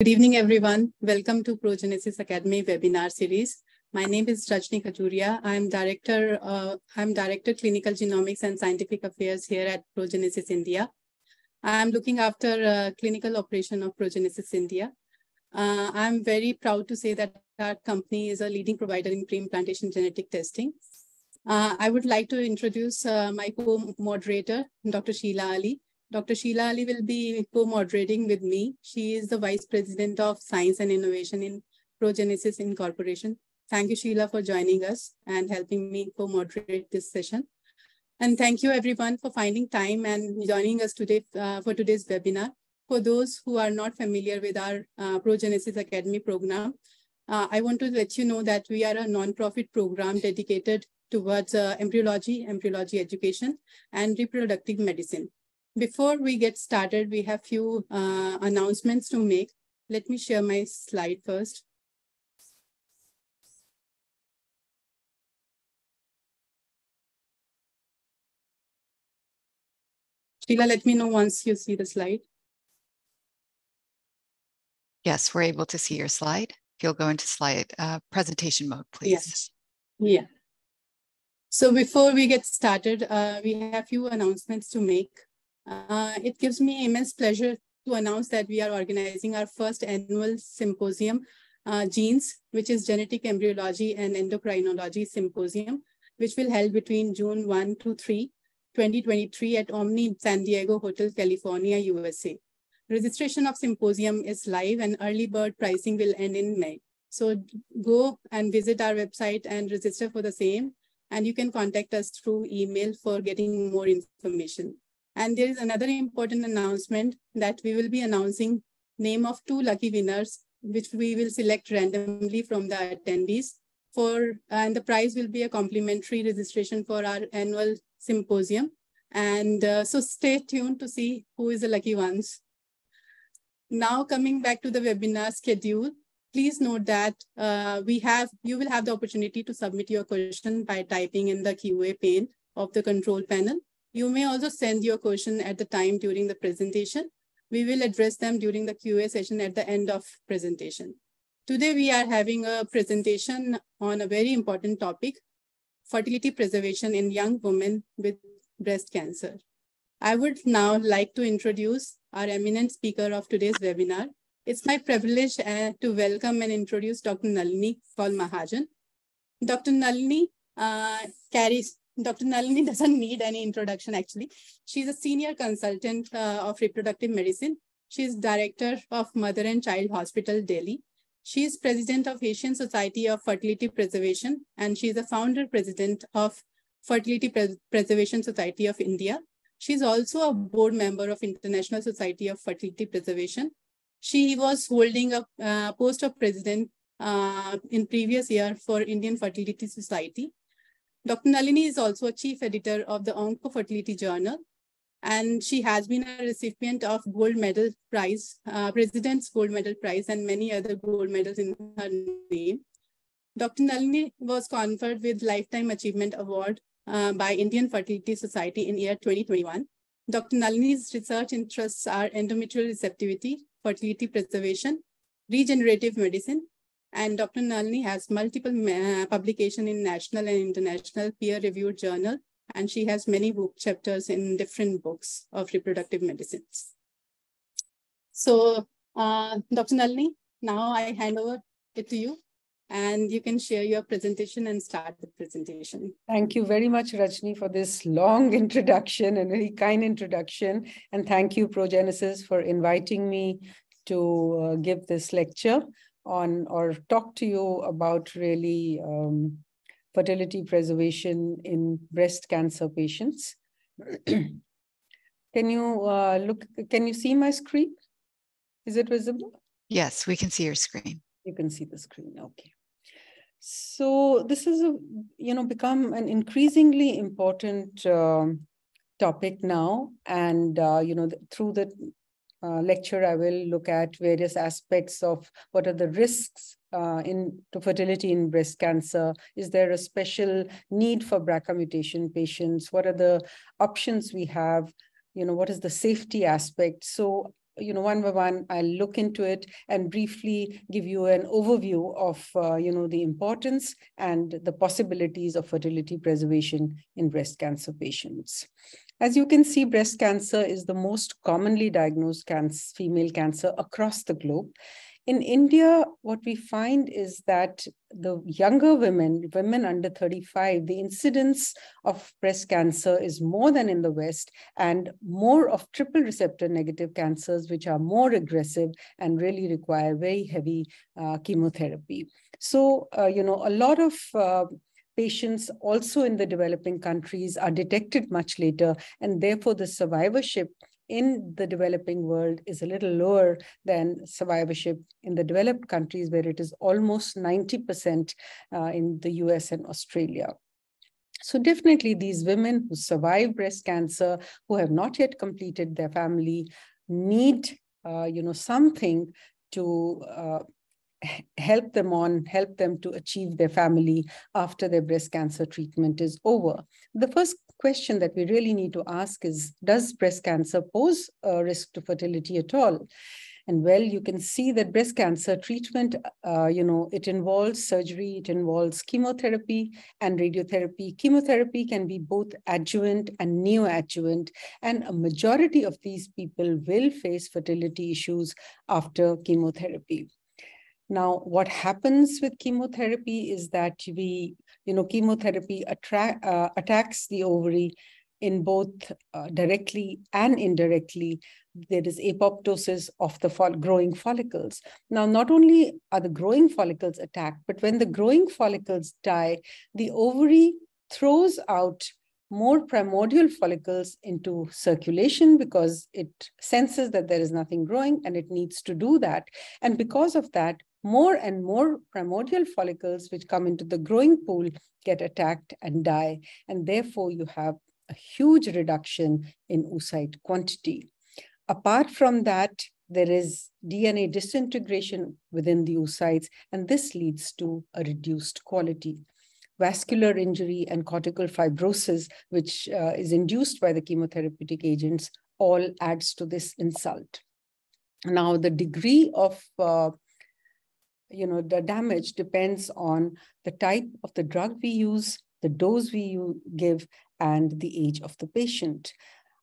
Good evening, everyone. Welcome to Progenesis Academy webinar series. My name is Rajni Khajuria. I'm director. Uh, I'm director clinical genomics and scientific affairs here at Progenesis India. I'm looking after uh, clinical operation of Progenesis India. Uh, I'm very proud to say that our company is a leading provider in pre-implantation genetic testing. Uh, I would like to introduce uh, my co-moderator, Dr. Sheila Ali. Dr. Sheila Ali will be co-moderating with me. She is the Vice President of Science and Innovation in Progenesis Incorporation. Thank you, Sheila, for joining us and helping me co-moderate this session. And thank you, everyone, for finding time and joining us today uh, for today's webinar. For those who are not familiar with our uh, Progenesis Academy program, uh, I want to let you know that we are a non-profit program dedicated towards uh, embryology, embryology education, and reproductive medicine. Before we get started, we have few uh, announcements to make. Let me share my slide first. Sheila, let me know once you see the slide. Yes, we're able to see your slide. If you'll go into slide uh, presentation mode, please. Yes. Yeah. So before we get started, uh, we have few announcements to make. Uh, it gives me immense pleasure to announce that we are organizing our first annual symposium, uh, GENES, which is Genetic Embryology and Endocrinology Symposium, which will held between June 1 to 3, 2023 at Omni San Diego Hotel, California, USA. Registration of symposium is live and early bird pricing will end in May. So go and visit our website and register for the same. And you can contact us through email for getting more information. And there is another important announcement that we will be announcing name of two lucky winners, which we will select randomly from the attendees for, and the prize will be a complimentary registration for our annual symposium. And uh, so stay tuned to see who is the lucky ones. Now coming back to the webinar schedule, please note that uh, we have, you will have the opportunity to submit your question by typing in the QA pane of the control panel. You may also send your question at the time during the presentation. We will address them during the QA session at the end of presentation. Today, we are having a presentation on a very important topic, fertility preservation in young women with breast cancer. I would now like to introduce our eminent speaker of today's webinar. It's my privilege uh, to welcome and introduce Dr. Nalini Kaul Mahajan. Dr. Nalini uh, carries Dr. Nalini doesn't need any introduction, actually. She's a senior consultant uh, of reproductive medicine. She's director of Mother and Child Hospital, Delhi. She is president of Asian Society of Fertility Preservation, and she is a founder president of Fertility Pre Preservation Society of India. She's also a board member of International Society of Fertility Preservation. She was holding a uh, post of president uh, in previous year for Indian Fertility Society. Dr. Nalini is also a chief editor of the Onco Fertility Journal, and she has been a recipient of gold medal prize, uh, President's Gold Medal Prize, and many other gold medals in her name. Dr. Nalini was conferred with Lifetime Achievement Award uh, by Indian Fertility Society in year 2021. Dr. Nalini's research interests are endometrial receptivity, fertility preservation, regenerative medicine, and Dr. Nalini has multiple uh, publication in national and international peer-reviewed journal, and she has many book chapters in different books of reproductive medicines. So, uh, Dr. Nalini, now I hand over it to you, and you can share your presentation and start the presentation. Thank you very much, Rajni, for this long introduction and very kind introduction. And thank you, Progenesis, for inviting me to uh, give this lecture on or talk to you about really um, fertility preservation in breast cancer patients. can you uh, look, can you see my screen? Is it visible? Yes, we can see your screen. You can see the screen, okay. So this is, a, you know, become an increasingly important um, topic now. And, uh, you know, through the uh, lecture, I will look at various aspects of what are the risks uh, in to fertility in breast cancer. Is there a special need for BRCA mutation patients? What are the options we have? You know, what is the safety aspect? So you know, one by one, I'll look into it and briefly give you an overview of, uh, you know, the importance and the possibilities of fertility preservation in breast cancer patients. As you can see, breast cancer is the most commonly diagnosed cancer, female cancer across the globe. In India, what we find is that the younger women, women under 35, the incidence of breast cancer is more than in the West and more of triple receptor negative cancers, which are more aggressive and really require very heavy uh, chemotherapy. So, uh, you know, a lot of uh, patients also in the developing countries are detected much later, and therefore the survivorship in the developing world is a little lower than survivorship in the developed countries, where it is almost 90% uh, in the US and Australia. So definitely these women who survive breast cancer, who have not yet completed their family, need uh, you know, something to uh, help them on, help them to achieve their family after their breast cancer treatment is over. The first question that we really need to ask is, does breast cancer pose a risk to fertility at all? And well, you can see that breast cancer treatment, uh, you know, it involves surgery, it involves chemotherapy and radiotherapy. Chemotherapy can be both adjuvant and neoadjuvant, and a majority of these people will face fertility issues after chemotherapy. Now, what happens with chemotherapy is that we, you know, chemotherapy attract, uh, attacks the ovary in both uh, directly and indirectly. There is apoptosis of the fol growing follicles. Now, not only are the growing follicles attacked, but when the growing follicles die, the ovary throws out more primordial follicles into circulation because it senses that there is nothing growing and it needs to do that. And because of that, more and more primordial follicles which come into the growing pool get attacked and die. And therefore, you have a huge reduction in oocyte quantity. Apart from that, there is DNA disintegration within the oocytes, and this leads to a reduced quality. Vascular injury and cortical fibrosis, which uh, is induced by the chemotherapeutic agents, all adds to this insult. Now, the degree of uh, you know, the damage depends on the type of the drug we use, the dose we give, and the age of the patient.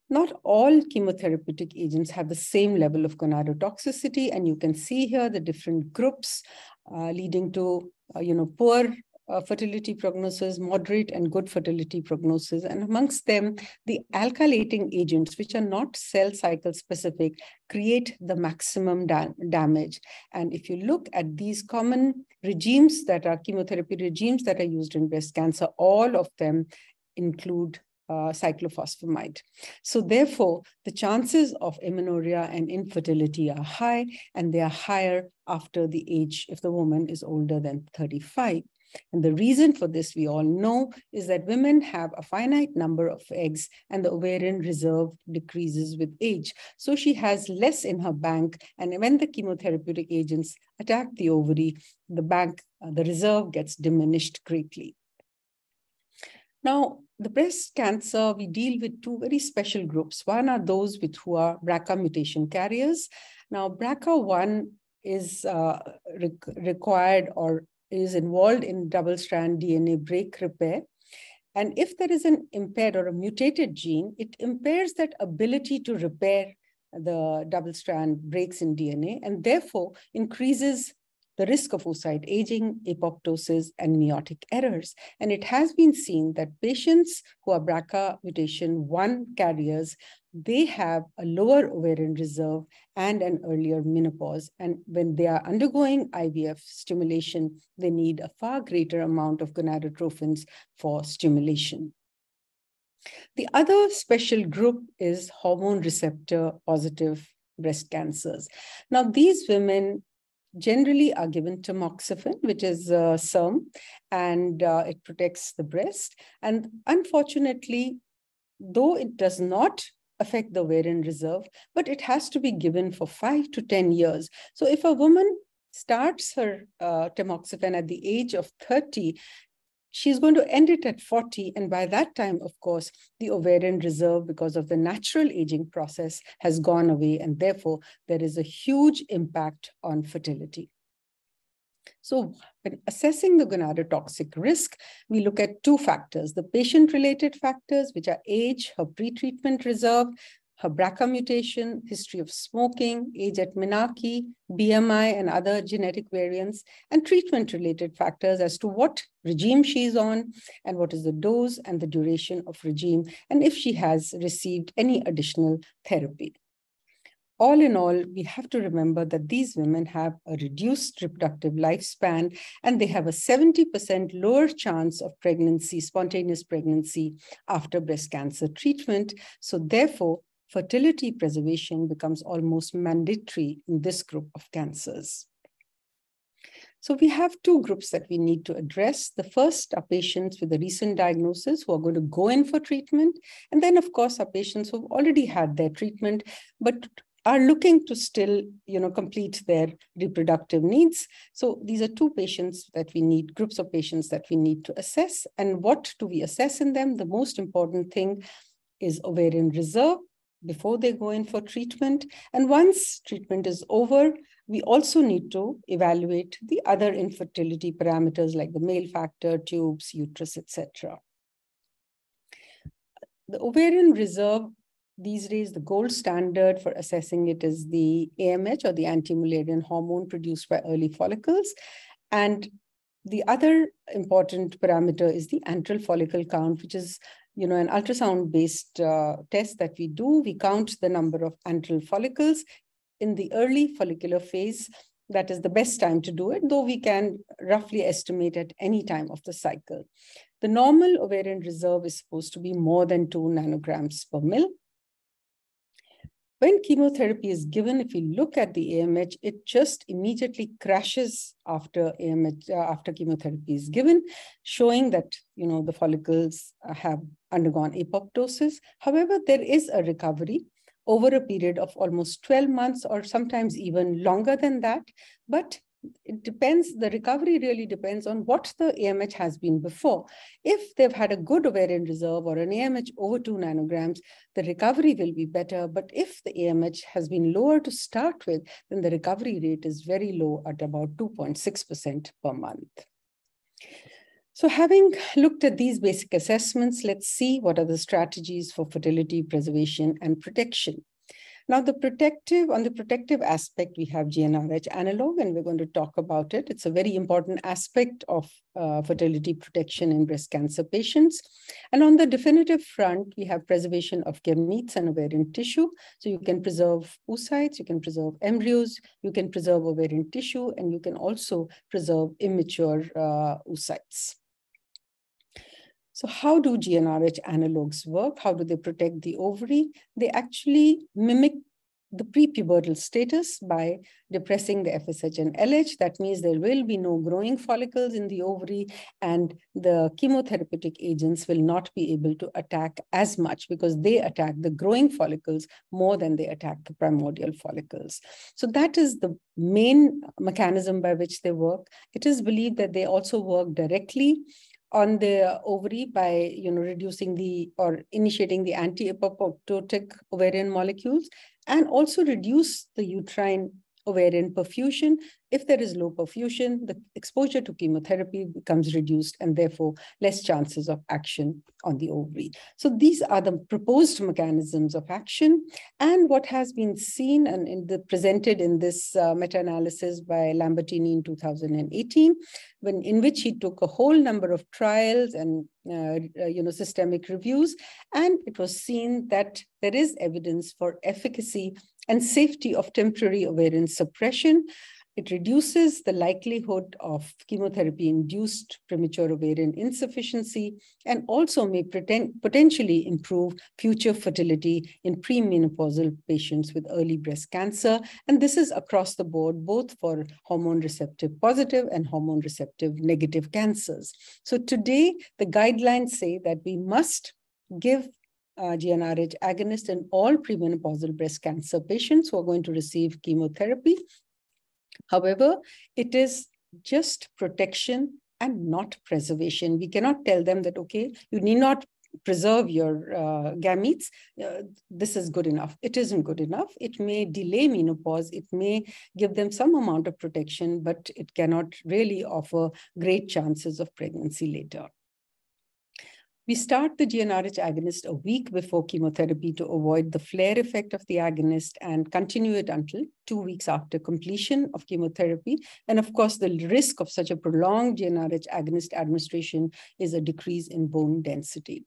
Not all chemotherapeutic agents have the same level of gonadotoxicity, and you can see here the different groups uh, leading to, uh, you know, poor uh, fertility prognosis, moderate and good fertility prognosis. And amongst them, the alkylating agents, which are not cell cycle specific, create the maximum da damage. And if you look at these common regimes that are chemotherapy regimes that are used in breast cancer, all of them include uh, cyclophosphamide. So therefore, the chances of amenorrhea and infertility are high, and they are higher after the age if the woman is older than 35. And the reason for this, we all know, is that women have a finite number of eggs and the ovarian reserve decreases with age. So she has less in her bank. And when the chemotherapeutic agents attack the ovary, the bank, uh, the reserve gets diminished greatly. Now, the breast cancer, we deal with two very special groups. One are those with who are BRCA mutation carriers. Now, BRCA1 is uh, re required or is involved in double strand DNA break repair. And if there is an impaired or a mutated gene, it impairs that ability to repair the double strand breaks in DNA and therefore increases the risk of oocyte aging, apoptosis, and meiotic errors. And it has been seen that patients who are BRCA mutation 1 carriers they have a lower ovarian reserve and an earlier menopause. And when they are undergoing IVF stimulation, they need a far greater amount of gonadotrophins for stimulation. The other special group is hormone receptor positive breast cancers. Now, these women generally are given tamoxifen, which is a SERM, and uh, it protects the breast. And unfortunately, though it does not affect the ovarian reserve, but it has to be given for five to 10 years. So if a woman starts her uh, tamoxifen at the age of 30, she's going to end it at 40. And by that time, of course, the ovarian reserve, because of the natural aging process, has gone away. And therefore, there is a huge impact on fertility. So when assessing the gonadotoxic risk, we look at two factors, the patient-related factors, which are age, her pretreatment reserve, her BRCA mutation, history of smoking, age at menarche, BMI, and other genetic variants, and treatment-related factors as to what regime she's on, and what is the dose and the duration of regime, and if she has received any additional therapy. All in all, we have to remember that these women have a reduced reproductive lifespan and they have a 70% lower chance of pregnancy, spontaneous pregnancy after breast cancer treatment. So therefore, fertility preservation becomes almost mandatory in this group of cancers. So we have two groups that we need to address. The first are patients with a recent diagnosis who are going to go in for treatment. And then, of course, are patients who've already had their treatment, but are looking to still you know, complete their reproductive needs. So these are two patients that we need, groups of patients that we need to assess. And what do we assess in them? The most important thing is ovarian reserve before they go in for treatment. And once treatment is over, we also need to evaluate the other infertility parameters like the male factor, tubes, uterus, etc. The ovarian reserve, these days, the gold standard for assessing it is the AMH or the anti-Mullerian hormone produced by early follicles. And the other important parameter is the antral follicle count, which is you know, an ultrasound based uh, test that we do, we count the number of antral follicles in the early follicular phase. That is the best time to do it, though we can roughly estimate at any time of the cycle. The normal ovarian reserve is supposed to be more than two nanograms per mil. When chemotherapy is given, if you look at the AMH, it just immediately crashes after AMH, uh, after chemotherapy is given, showing that you know the follicles have undergone apoptosis. However, there is a recovery over a period of almost 12 months or sometimes even longer than that. But it depends, the recovery really depends on what the AMH has been before. If they've had a good ovarian reserve or an AMH over two nanograms, the recovery will be better. But if the AMH has been lower to start with, then the recovery rate is very low at about 2.6% per month. So having looked at these basic assessments, let's see what are the strategies for fertility preservation and protection. Now, the protective, on the protective aspect, we have GnRH analog, and we're going to talk about it. It's a very important aspect of uh, fertility protection in breast cancer patients. And on the definitive front, we have preservation of gametes and ovarian tissue. So you can preserve oocytes, you can preserve embryos, you can preserve ovarian tissue, and you can also preserve immature uh, oocytes. So how do GnRH analogs work? How do they protect the ovary? They actually mimic the prepubertal status by depressing the FSH and LH. That means there will be no growing follicles in the ovary and the chemotherapeutic agents will not be able to attack as much because they attack the growing follicles more than they attack the primordial follicles. So that is the main mechanism by which they work. It is believed that they also work directly on the ovary by you know reducing the or initiating the anti-apoptotic ovarian molecules and also reduce the uterine ovarian perfusion. If there is low perfusion, the exposure to chemotherapy becomes reduced and therefore less chances of action on the ovary. So these are the proposed mechanisms of action. And what has been seen and in the, presented in this uh, meta-analysis by Lambertini in 2018, when, in which he took a whole number of trials and uh, uh, you know, systemic reviews, and it was seen that there is evidence for efficacy and safety of temporary ovarian suppression. It reduces the likelihood of chemotherapy-induced premature ovarian insufficiency and also may pretend, potentially improve future fertility in premenopausal patients with early breast cancer. And this is across the board, both for hormone receptive positive and hormone receptive negative cancers. So today, the guidelines say that we must give uh, GnRH agonist in all premenopausal breast cancer patients who are going to receive chemotherapy. However, it is just protection and not preservation. We cannot tell them that, okay, you need not preserve your uh, gametes, uh, this is good enough. It isn't good enough. It may delay menopause. It may give them some amount of protection, but it cannot really offer great chances of pregnancy later. We start the GnRH agonist a week before chemotherapy to avoid the flare effect of the agonist and continue it until two weeks after completion of chemotherapy. And of course, the risk of such a prolonged GnRH agonist administration is a decrease in bone density.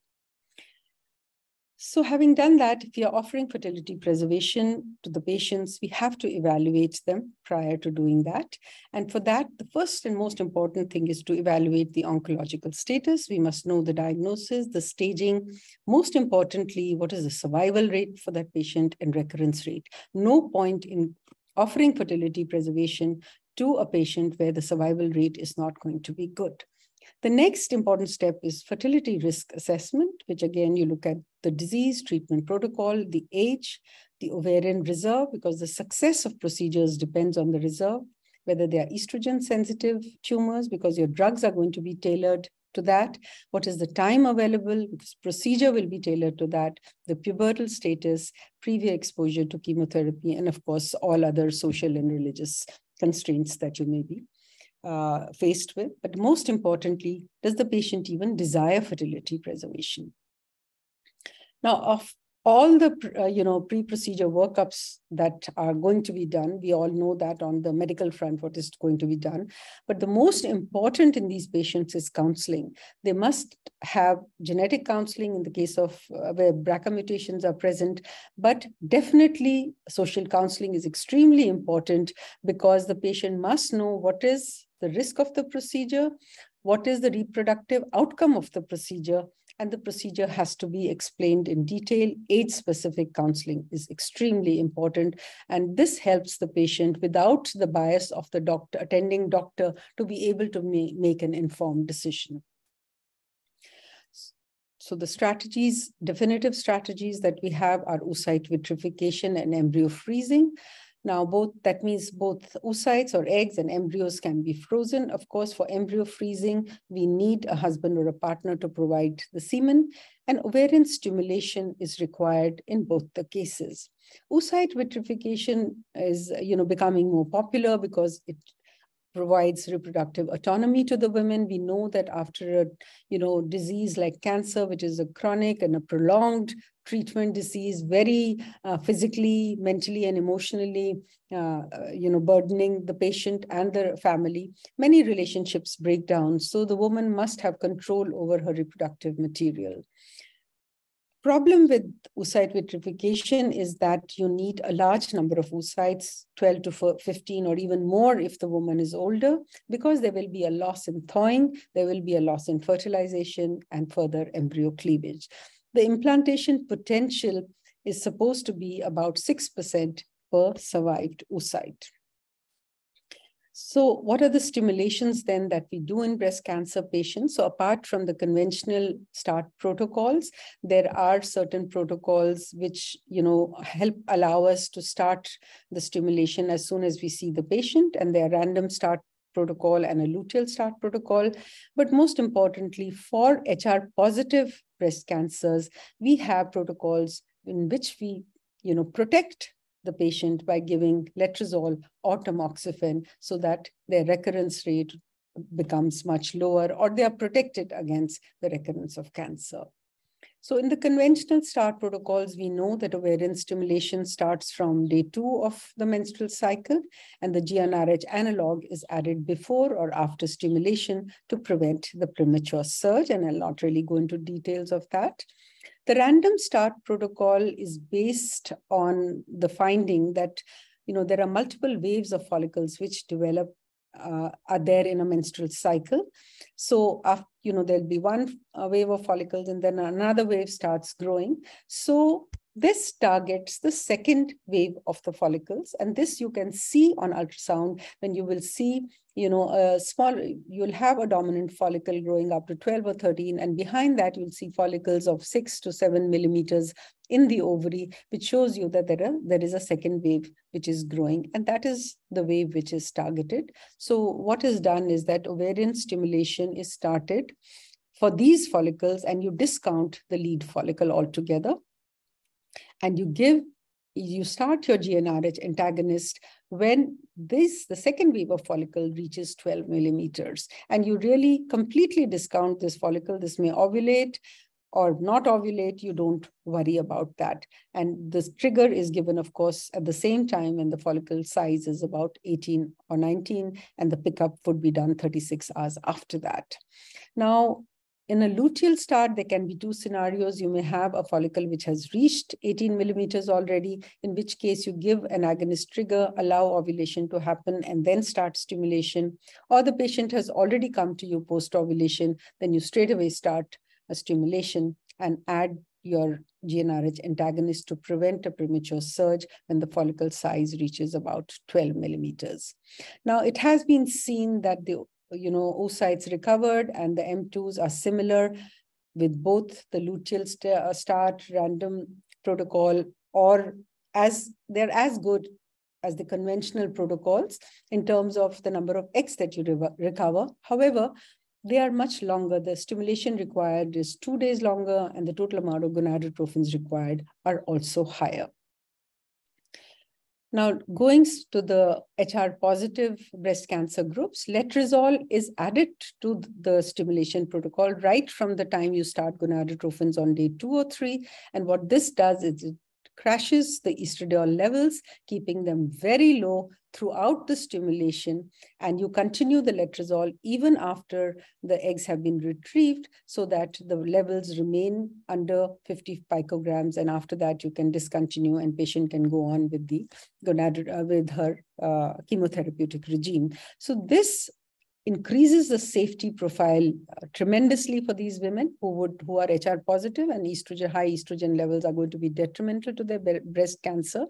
So having done that, if we are offering fertility preservation to the patients, we have to evaluate them prior to doing that. And for that, the first and most important thing is to evaluate the oncological status. We must know the diagnosis, the staging, most importantly, what is the survival rate for that patient and recurrence rate. No point in offering fertility preservation to a patient where the survival rate is not going to be good. The next important step is fertility risk assessment, which again, you look at the disease, treatment protocol, the age, the ovarian reserve, because the success of procedures depends on the reserve, whether they are estrogen sensitive tumors, because your drugs are going to be tailored to that. What is the time available? Because procedure will be tailored to that. The pubertal status, previous exposure to chemotherapy, and of course, all other social and religious constraints that you may be uh, faced with. But most importantly, does the patient even desire fertility preservation? Now, of all the uh, you know pre-procedure workups that are going to be done, we all know that on the medical front what is going to be done. But the most important in these patients is counseling. They must have genetic counseling in the case of uh, where BRCA mutations are present, but definitely social counseling is extremely important because the patient must know what is the risk of the procedure, what is the reproductive outcome of the procedure, and the procedure has to be explained in detail. Age-specific counseling is extremely important, and this helps the patient without the bias of the doctor, attending doctor, to be able to ma make an informed decision. So the strategies, definitive strategies that we have are oocyte vitrification and embryo freezing. Now, both that means both oocytes or eggs and embryos can be frozen. Of course, for embryo freezing, we need a husband or a partner to provide the semen, and ovarian stimulation is required in both the cases. Oocyte vitrification is, you know, becoming more popular because it provides reproductive autonomy to the women. We know that after a you know disease like cancer, which is a chronic and a prolonged treatment disease, very uh, physically, mentally, and emotionally uh, uh, you know burdening the patient and the family, many relationships break down. So the woman must have control over her reproductive material problem with oocyte vitrification is that you need a large number of oocytes, 12 to 15 or even more if the woman is older, because there will be a loss in thawing, there will be a loss in fertilization and further embryo cleavage. The implantation potential is supposed to be about 6% per survived oocyte. So what are the stimulations then that we do in breast cancer patients? So apart from the conventional start protocols, there are certain protocols which, you know, help allow us to start the stimulation as soon as we see the patient and their random start protocol and a luteal start protocol. But most importantly, for HR positive breast cancers, we have protocols in which we, you know, protect the patient by giving letrozole or tamoxifen so that their recurrence rate becomes much lower or they are protected against the recurrence of cancer. So in the conventional start protocols, we know that ovarian stimulation starts from day two of the menstrual cycle, and the GnRH analog is added before or after stimulation to prevent the premature surge, and I'll not really go into details of that. The random start protocol is based on the finding that you know there are multiple waves of follicles which develop uh, are there in a menstrual cycle. So, uh, you know, there'll be one uh, wave of follicles and then another wave starts growing. So This targets the second wave of the follicles. And this you can see on ultrasound when you will see, you know, a small, you'll have a dominant follicle growing up to 12 or 13. And behind that, you'll see follicles of six to seven millimeters in the ovary, which shows you that there, are, there is a second wave which is growing. And that is the wave which is targeted. So what is done is that ovarian stimulation is started for these follicles and you discount the lead follicle altogether. And you give, you start your GnRH antagonist when this, the second wave of follicle reaches 12 millimeters. And you really completely discount this follicle. This may ovulate or not ovulate, you don't worry about that. And this trigger is given, of course, at the same time when the follicle size is about 18 or 19, and the pickup would be done 36 hours after that. Now, in a luteal start, there can be two scenarios. You may have a follicle which has reached 18 millimeters already, in which case you give an agonist trigger, allow ovulation to happen, and then start stimulation. Or the patient has already come to you post-ovulation, then you straight away start a stimulation and add your GnRH antagonist to prevent a premature surge when the follicle size reaches about 12 millimeters. Now, it has been seen that the you know, oocytes recovered and the M2s are similar with both the luteal st uh, start random protocol or as they're as good as the conventional protocols in terms of the number of eggs that you re recover. However, they are much longer. The stimulation required is two days longer and the total amount of gonadotrophins required are also higher. Now, going to the HR positive breast cancer groups, letrozole is added to the stimulation protocol right from the time you start gonadotrophins on day two or three. And what this does is it crashes the estradiol levels, keeping them very low throughout the stimulation and you continue the letrozole even after the eggs have been retrieved so that the levels remain under 50 picograms and after that you can discontinue and patient can go on with the gonad uh, with her uh, chemotherapeutic regime. So this increases the safety profile uh, tremendously for these women who would who are hr positive and estrogen high estrogen levels are going to be detrimental to their breast cancer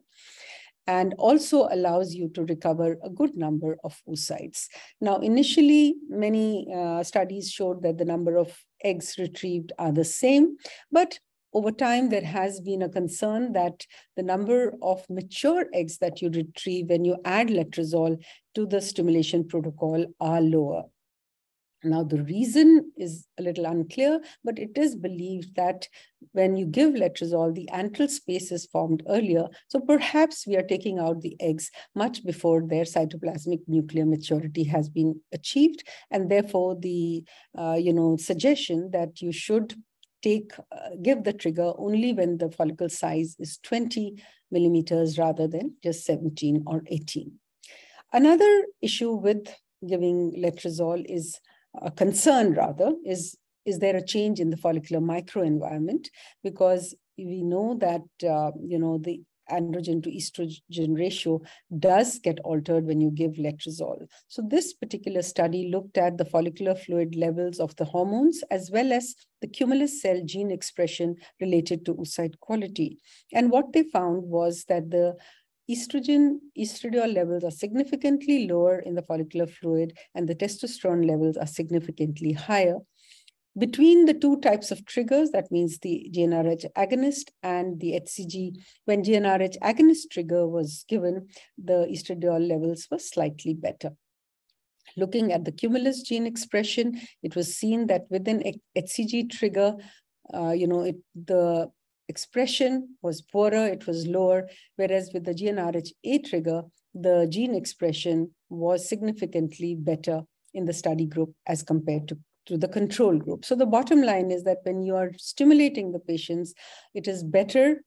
and also allows you to recover a good number of oocytes. Now, initially, many uh, studies showed that the number of eggs retrieved are the same, but over time, there has been a concern that the number of mature eggs that you retrieve when you add letrozole to the stimulation protocol are lower. Now, the reason is a little unclear, but it is believed that when you give letrozole, the antral space is formed earlier. So perhaps we are taking out the eggs much before their cytoplasmic nuclear maturity has been achieved. And therefore, the uh, you know suggestion that you should take uh, give the trigger only when the follicle size is 20 millimeters rather than just 17 or 18. Another issue with giving letrozole is a concern rather is is there a change in the follicular microenvironment because we know that uh, you know the androgen to estrogen ratio does get altered when you give letrozole. So this particular study looked at the follicular fluid levels of the hormones as well as the cumulus cell gene expression related to oocyte quality. And what they found was that the estrogen, estradiol levels are significantly lower in the follicular fluid and the testosterone levels are significantly higher. Between the two types of triggers, that means the GnRH agonist and the HCG, when GnRH agonist trigger was given, the estradiol levels were slightly better. Looking at the cumulus gene expression, it was seen that within HCG trigger, uh, you know, it, the expression was poorer, it was lower, whereas with the GnRHA trigger, the gene expression was significantly better in the study group as compared to, to the control group. So the bottom line is that when you are stimulating the patients, it is better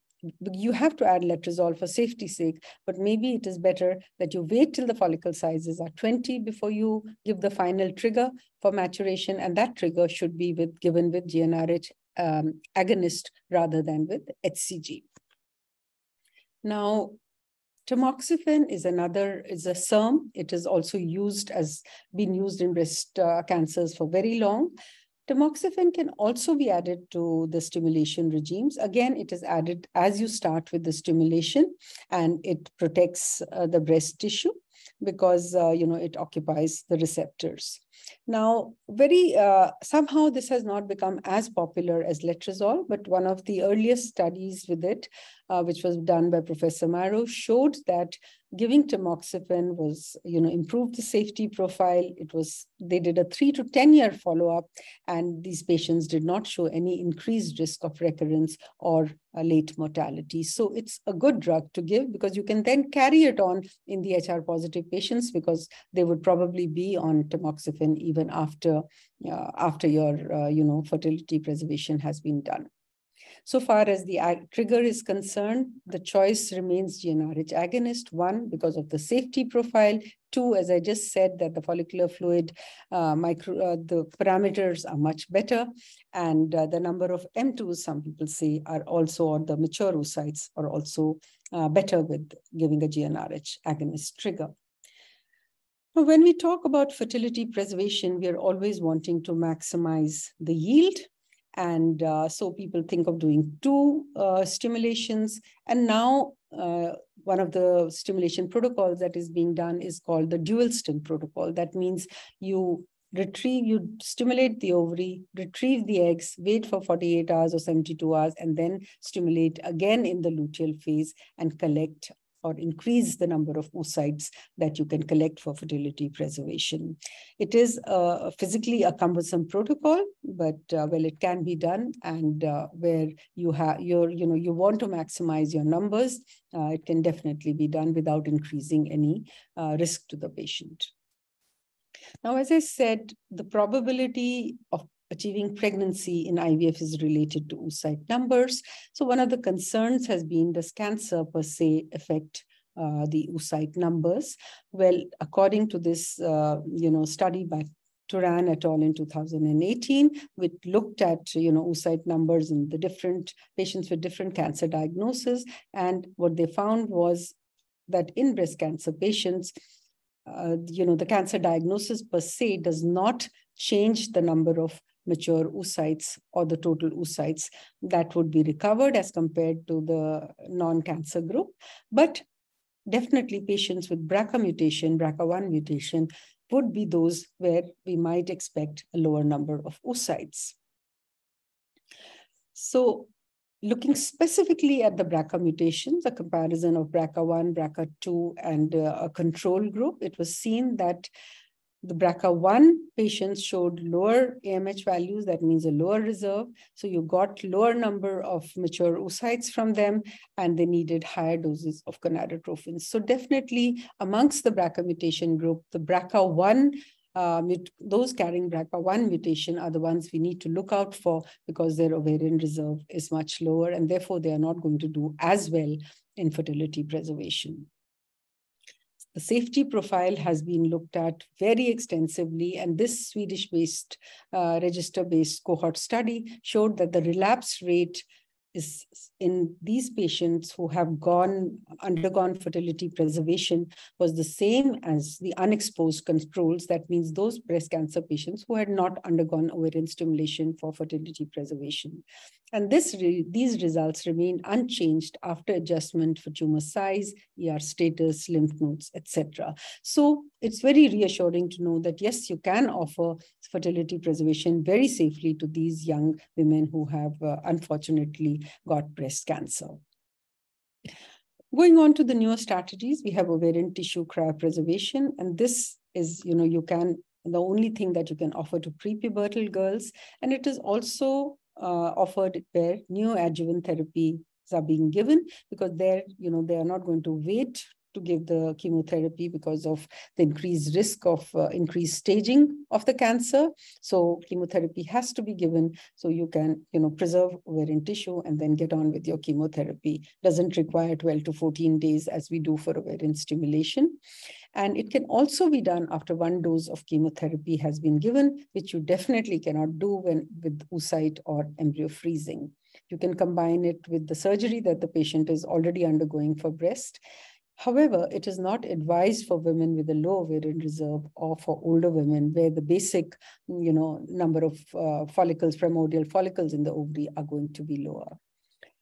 you have to add letrozole for safety's sake, but maybe it is better that you wait till the follicle sizes are 20 before you give the final trigger for maturation, and that trigger should be with given with GnRH um, agonist rather than with HCG. Now, tamoxifen is another, is a SERM. It is also used as, been used in breast uh, cancers for very long. Tamoxifen can also be added to the stimulation regimes. Again, it is added as you start with the stimulation and it protects uh, the breast tissue because uh, you know it occupies the receptors. Now, very uh, somehow this has not become as popular as letrozole, but one of the earliest studies with it, uh, which was done by Professor Meirow, showed that giving tamoxifen was, you know, improved the safety profile. It was, they did a three to 10 year follow up, and these patients did not show any increased risk of recurrence or late mortality. So it's a good drug to give because you can then carry it on in the HR positive patients because they would probably be on tamoxifen even after, uh, after your, uh, you know, fertility preservation has been done. So far as the trigger is concerned, the choice remains GnRH agonist, one, because of the safety profile, two, as I just said, that the follicular fluid uh, micro, uh, the parameters are much better, and uh, the number of M2s, some people say, are also, or the mature oocytes are also uh, better with giving a GnRH agonist trigger. When we talk about fertility preservation, we are always wanting to maximize the yield and uh, so people think of doing two uh, stimulations. And now uh, one of the stimulation protocols that is being done is called the dual stim protocol. That means you retrieve, you stimulate the ovary, retrieve the eggs, wait for 48 hours or 72 hours, and then stimulate again in the luteal phase and collect or increase the number of oocytes that you can collect for fertility preservation. It is uh, physically a cumbersome protocol, but uh, well, it can be done. And uh, where you have your, you know, you want to maximize your numbers, uh, it can definitely be done without increasing any uh, risk to the patient. Now, as I said, the probability of achieving pregnancy in IVF is related to oocyte numbers. So one of the concerns has been does cancer per se affect uh, the oocyte numbers? Well, according to this, uh, you know, study by Turan et al. in 2018, which looked at, you know, oocyte numbers in the different patients with different cancer diagnoses. And what they found was that in breast cancer patients, uh, you know, the cancer diagnosis per se does not change the number of mature oocytes or the total oocytes that would be recovered as compared to the non-cancer group. But definitely patients with BRCA mutation, BRCA1 mutation, would be those where we might expect a lower number of oocytes. So looking specifically at the BRCA mutations, a comparison of BRCA1, BRCA2, and uh, a control group, it was seen that the BRCA1 patients showed lower AMH values, that means a lower reserve. So you got lower number of mature oocytes from them, and they needed higher doses of gonadotropins. So definitely amongst the BRCA mutation group, the BRCA1 uh, those carrying BRCA1 mutation are the ones we need to look out for because their ovarian reserve is much lower and therefore they are not going to do as well in fertility preservation. The safety profile has been looked at very extensively, and this Swedish-based uh, register-based cohort study showed that the relapse rate is in these patients who have gone undergone fertility preservation was the same as the unexposed controls. That means those breast cancer patients who had not undergone ovarian stimulation for fertility preservation. And this re these results remain unchanged after adjustment for tumor size, ER status, lymph nodes, etc. So it's very reassuring to know that yes, you can offer fertility preservation very safely to these young women who have uh, unfortunately got breast cancer. Going on to the newer strategies, we have ovarian tissue cryopreservation, and this is, you know, you can the only thing that you can offer to prepubertal girls, and it is also uh, offered where neoadjuvant therapies are being given because they're, you know, they are not going to wait to give the chemotherapy because of the increased risk of uh, increased staging of the cancer. So chemotherapy has to be given so you can, you know, preserve ovarian tissue and then get on with your chemotherapy. Doesn't require 12 to 14 days as we do for ovarian stimulation. And it can also be done after one dose of chemotherapy has been given, which you definitely cannot do when with oocyte or embryo freezing. You can combine it with the surgery that the patient is already undergoing for breast However, it is not advised for women with a low ovarian reserve or for older women where the basic, you know, number of uh, follicles, primordial follicles in the ovary are going to be lower.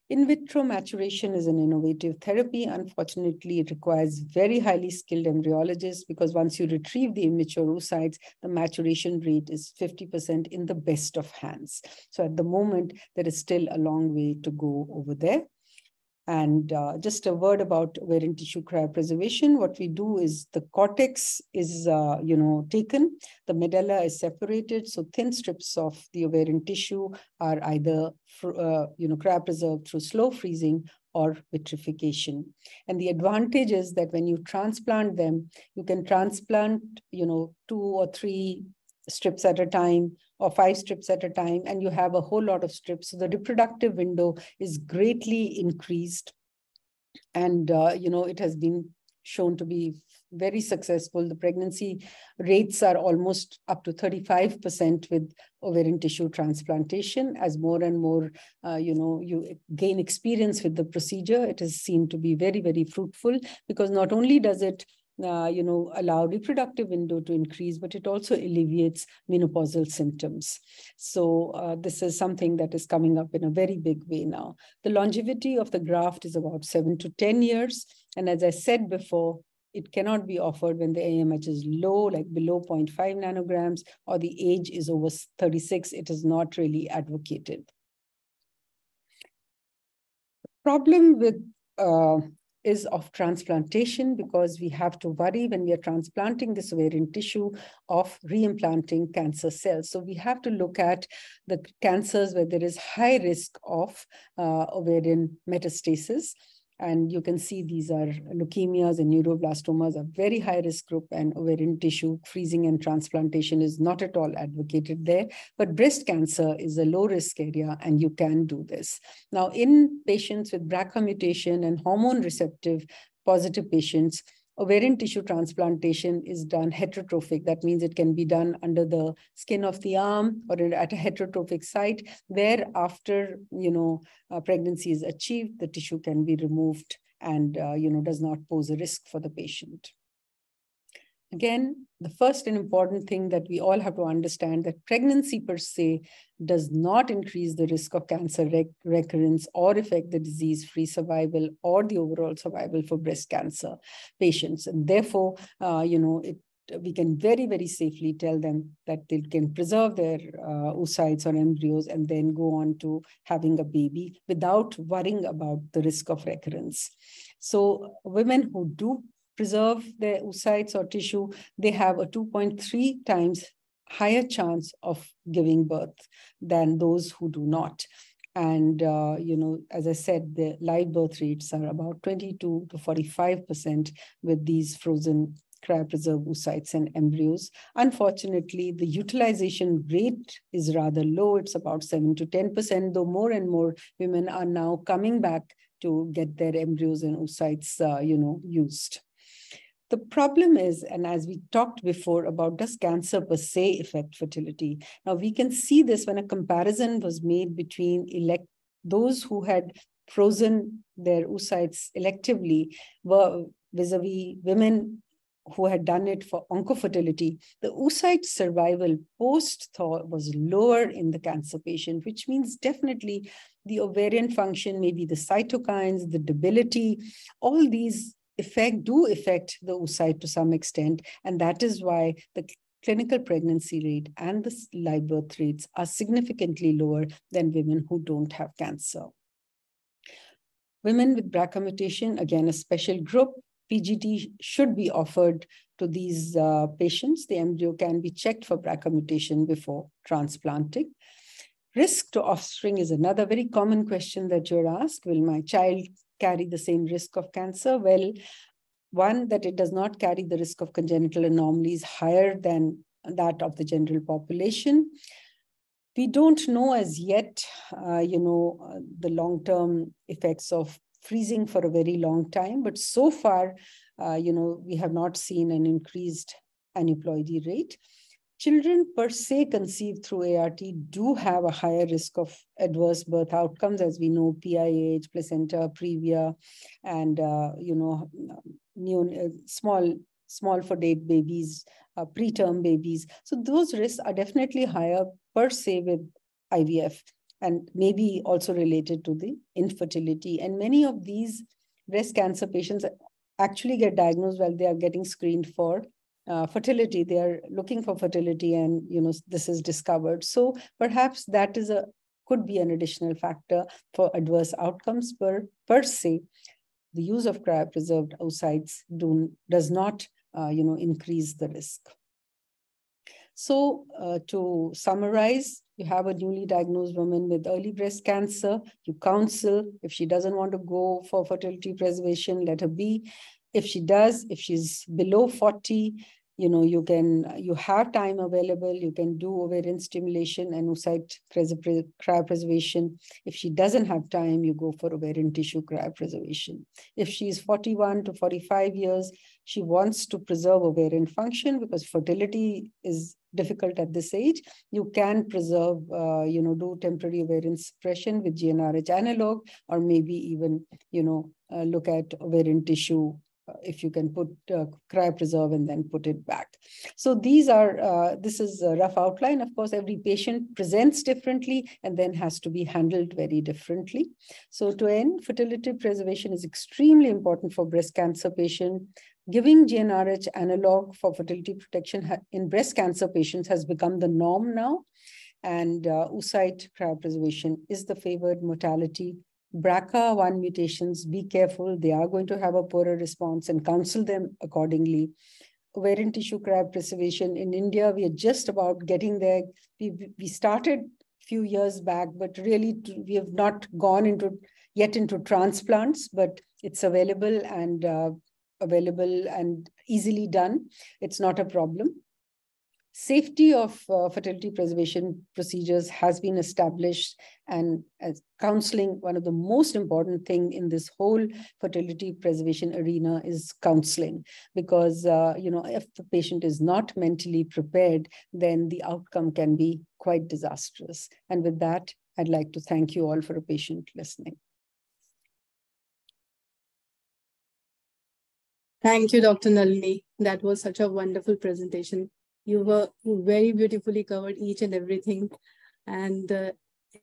In vitro maturation is an innovative therapy. Unfortunately, it requires very highly skilled embryologists because once you retrieve the immature oocytes, the maturation rate is 50% in the best of hands. So at the moment, there is still a long way to go over there. And uh, just a word about ovarian tissue cryopreservation. What we do is the cortex is, uh, you know, taken, the medulla is separated. So thin strips of the ovarian tissue are either, uh, you know, cryopreserved through slow freezing or vitrification. And the advantage is that when you transplant them, you can transplant, you know, two or three strips at a time or five strips at a time, and you have a whole lot of strips. So the reproductive window is greatly increased. And, uh, you know, it has been shown to be very successful. The pregnancy rates are almost up to 35% with ovarian tissue transplantation. As more and more, uh, you know, you gain experience with the procedure, it is seen to be very, very fruitful because not only does it uh, you know, allow reproductive window to increase, but it also alleviates menopausal symptoms. So uh, this is something that is coming up in a very big way now. The longevity of the graft is about seven to 10 years. And as I said before, it cannot be offered when the AMH is low, like below 0.5 nanograms, or the age is over 36. It is not really advocated. Problem with uh, is of transplantation because we have to worry when we are transplanting this ovarian tissue of reimplanting cancer cells. So we have to look at the cancers where there is high risk of uh, ovarian metastasis. And you can see these are leukemias and neuroblastomas, a very high risk group, and ovarian tissue freezing and transplantation is not at all advocated there. But breast cancer is a low risk area, and you can do this. Now, in patients with BRCA mutation and hormone receptive positive patients, ovarian tissue transplantation is done heterotrophic. That means it can be done under the skin of the arm or at a heterotrophic site where after, you know, pregnancy is achieved, the tissue can be removed and, uh, you know, does not pose a risk for the patient. Again, the first and important thing that we all have to understand that pregnancy per se does not increase the risk of cancer rec recurrence or affect the disease-free survival or the overall survival for breast cancer patients. And therefore, uh, you know, it, we can very, very safely tell them that they can preserve their uh, oocytes or embryos and then go on to having a baby without worrying about the risk of recurrence. So women who do preserve their oocytes or tissue, they have a 2.3 times higher chance of giving birth than those who do not. And, uh, you know, as I said, the live birth rates are about 22 to 45% with these frozen cryopreserved oocytes and embryos. Unfortunately, the utilization rate is rather low. It's about 7 to 10%, though more and more women are now coming back to get their embryos and oocytes, uh, you know, used. The problem is, and as we talked before about does cancer per se affect fertility? Now we can see this when a comparison was made between elect those who had frozen their oocytes electively were vis-a-vis women who had done it for oncofertility, the oocyte survival post-thaw was lower in the cancer patient, which means definitely the ovarian function, maybe the cytokines, the debility, all these effect do affect the oocyte to some extent. And that is why the clinical pregnancy rate and the live birth rates are significantly lower than women who don't have cancer. Women with BRCA mutation, again, a special group, PGT should be offered to these uh, patients. The embryo can be checked for BRCA mutation before transplanting. Risk to offspring is another very common question that you're asked. Will my child carry the same risk of cancer? Well, one, that it does not carry the risk of congenital anomalies higher than that of the general population. We don't know as yet, uh, you know, uh, the long-term effects of freezing for a very long time, but so far, uh, you know, we have not seen an increased aneuploidy rate. Children per se conceived through ART do have a higher risk of adverse birth outcomes, as we know, PIH, placenta previa, and, uh, you know, uh, small, small for date babies, uh, preterm babies. So those risks are definitely higher per se with IVF and maybe also related to the infertility. And many of these breast cancer patients actually get diagnosed while they are getting screened for uh, fertility. They are looking for fertility, and you know this is discovered. So perhaps that is a could be an additional factor for adverse outcomes per per se. The use of cryopreserved oocytes do, does not, uh, you know, increase the risk. So uh, to summarize, you have a newly diagnosed woman with early breast cancer. You counsel. If she doesn't want to go for fertility preservation, let her be. If she does, if she's below 40, you know, you can, you have time available, you can do ovarian stimulation and oocyte cryopreservation. If she doesn't have time, you go for ovarian tissue cryopreservation. If she is 41 to 45 years, she wants to preserve ovarian function because fertility is difficult at this age. You can preserve, uh, you know, do temporary ovarian suppression with GnRH analog, or maybe even, you know, uh, look at ovarian tissue if you can put uh, cryopreserve and then put it back. So these are, uh, this is a rough outline. Of course, every patient presents differently and then has to be handled very differently. So to end, fertility preservation is extremely important for breast cancer patient. Giving GnRH analog for fertility protection in breast cancer patients has become the norm now. And uh, oocyte cryopreservation is the favored modality BRCA1 mutations, be careful. They are going to have a poorer response and counsel them accordingly. Ovarian tissue cryopreservation in India, we are just about getting there. We, we started a few years back, but really we have not gone into yet into transplants, but it's available and uh, available and easily done. It's not a problem. Safety of uh, fertility preservation procedures has been established and as counseling, one of the most important thing in this whole fertility preservation arena is counseling because, uh, you know, if the patient is not mentally prepared, then the outcome can be quite disastrous. And with that, I'd like to thank you all for a patient listening. Thank you, Dr. Nalini. That was such a wonderful presentation you were very beautifully covered each and everything. And uh,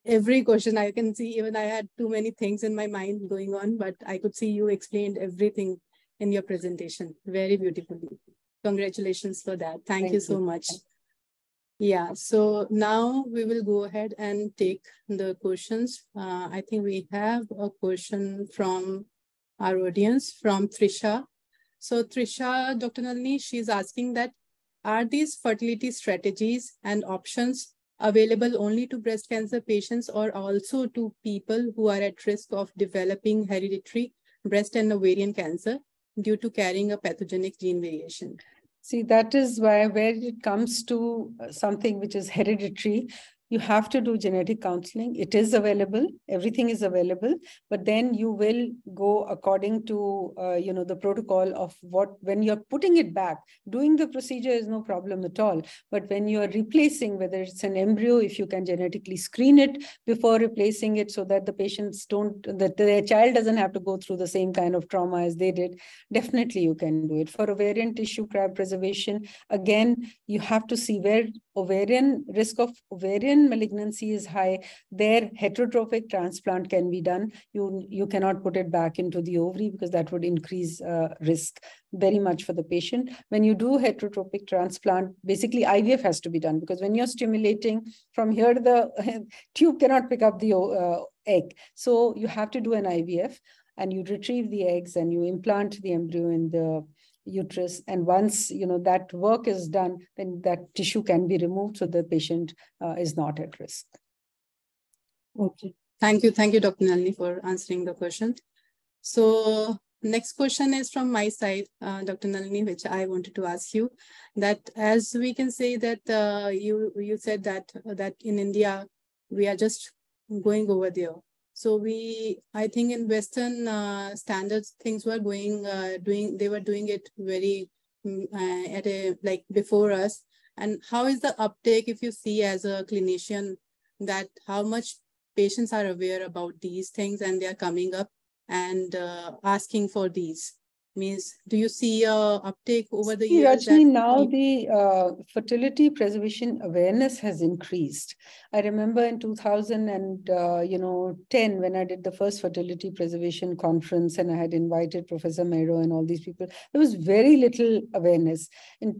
every question I can see, even I had too many things in my mind going on, but I could see you explained everything in your presentation very beautifully. Congratulations for that. Thank, Thank you so much. Yeah, so now we will go ahead and take the questions. Uh, I think we have a question from our audience from Trisha. So Trisha, Dr. Nalini, she's asking that are these fertility strategies and options available only to breast cancer patients or also to people who are at risk of developing hereditary breast and ovarian cancer due to carrying a pathogenic gene variation? See, that is why where it comes to something which is hereditary, you have to do genetic counseling. It is available. Everything is available. But then you will go according to uh, you know the protocol of what when you're putting it back doing the procedure is no problem at all. But when you're replacing whether it's an embryo if you can genetically screen it before replacing it so that the patients don't that their child doesn't have to go through the same kind of trauma as they did definitely you can do it. For ovarian tissue cryopreservation again you have to see where ovarian risk of ovarian malignancy is high, there heterotrophic transplant can be done. You, you cannot put it back into the ovary because that would increase uh, risk very much for the patient. When you do heterotrophic transplant, basically IVF has to be done because when you're stimulating from here, the tube cannot pick up the uh, egg. So you have to do an IVF and you retrieve the eggs and you implant the embryo in the uterus and once you know that work is done then that tissue can be removed so the patient uh, is not at risk. Okay. Thank you. Thank you dr nalini for answering the question. So next question is from my side uh, dr nalini which i wanted to ask you that as we can say that uh, you you said that that in india we are just going over there so we, I think in Western uh, standards, things were going, uh, doing, they were doing it very mm, uh, at a, like before us. And how is the uptake if you see as a clinician that how much patients are aware about these things and they are coming up and uh, asking for these? Means do you see a uptake over the see, years Rajni, now the uh, fertility preservation awareness has increased. I remember in 2000 and uh, you know 10 when i did the first fertility preservation conference and i had invited professor Meirow and all these people there was very little awareness. And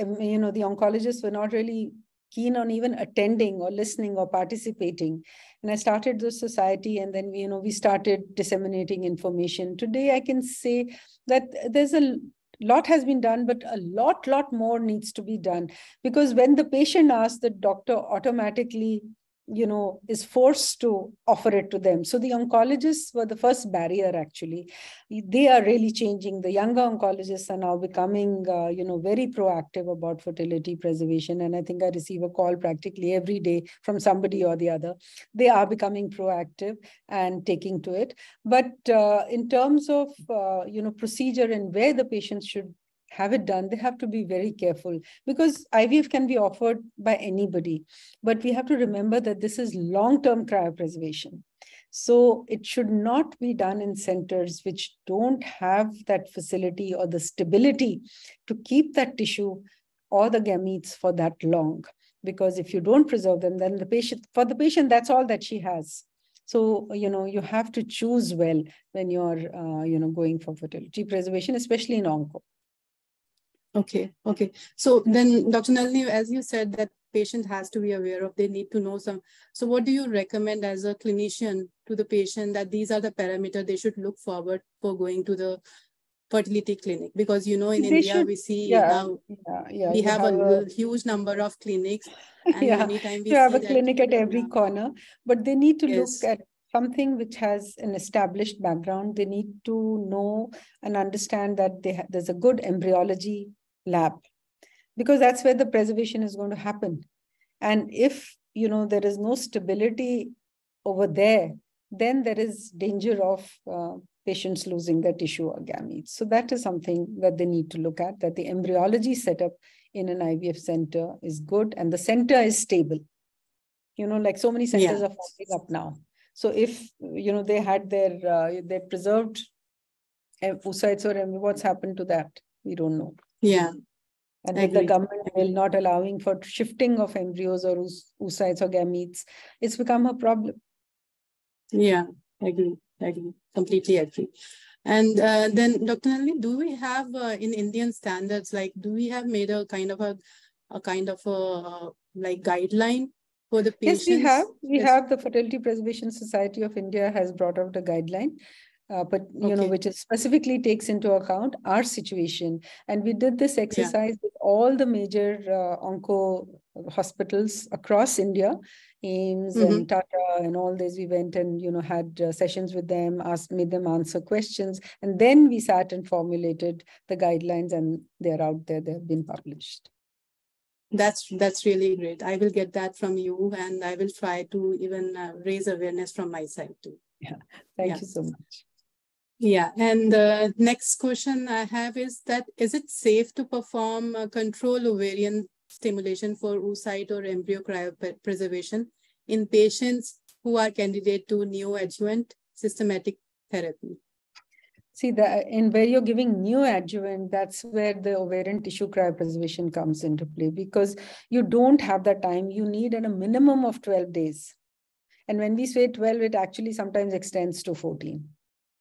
um, you know the oncologists were not really keen on even attending or listening or participating. And i started the society and then you know we started disseminating information. Today i can say that there's a lot has been done but a lot lot more needs to be done. Because when the patient asks the doctor automatically you know is forced to offer it to them. So the oncologists were the first barrier actually. They are really changing. The younger oncologists are now becoming uh, you know very proactive about fertility preservation. And i think i receive a call practically every day from somebody or the other. They are becoming proactive and taking to it. But uh, in terms of uh, you know procedure and where the patients should have it done, they have to be very careful because IVF can be offered by anybody. But we have to remember that this is long term cryopreservation. So it should not be done in centers which don't have that facility or the stability to keep that tissue or the gametes for that long. Because if you don't preserve them, then the patient, for the patient, that's all that she has. So, you know, you have to choose well when you're, uh, you know, going for fertility preservation, especially in onco. Okay, okay. So then, Dr. Nalini, as you said, that patient has to be aware of, they need to know some. So what do you recommend as a clinician to the patient that these are the parameters they should look forward for going to the fertility clinic? Because, you know, in they India, should, we see yeah, now yeah, yeah, we have, have a, a, huge number of clinics. And yeah, you have a clinic at every corner, but they need to yes. look at something which has an established background. They need to know and understand that they there's a good embryology lab because that's where the preservation is going to happen. And if you know there is no stability over there then there is danger of uh, patients losing their tissue or gametes. So that is something that they need to look at that the embryology setup in an ivf center is good and the center is stable. You know like so many centers yeah. are popping up now. So if you know they had their uh, they preserved oocytes or what's happened to that? We don't know yeah. And with the government will not allowing for shifting of embryos or oocytes or gametes, it's become a problem. Yeah, I agree. I agree. Completely agree. And uh, then, Dr. Nalini, do we have uh, in Indian standards, like, do we have made a kind of a, a kind of a like guideline for the patients? Yes, we have. We yes. have the Fertility Preservation Society of India has brought out a guideline uh, but you okay. know which specifically takes into account our situation. And we did this exercise yeah. with all the major uh, onco hospitals across india AIIMS mm-hmm. and tata and all this we went and you know had uh, sessions with them asked made them answer questions. And then we sat and formulated the guidelines and they're out there. They've been published. That's that's really great. I will get that from you and i will try to even uh, raise awareness from my side too. Yeah. Thank yeah. you so much yeah, and the next question I have is that is it safe to perform a control ovarian stimulation for oocyte or embryo cryopreservation in patients who are candidate to neoadjuvant systematic therapy? See, the, in where you're giving neoadjuvant, that's where the ovarian tissue cryopreservation comes into play because you don't have the time. You need at a minimum of 12 days. And when we say 12, it actually sometimes extends to 14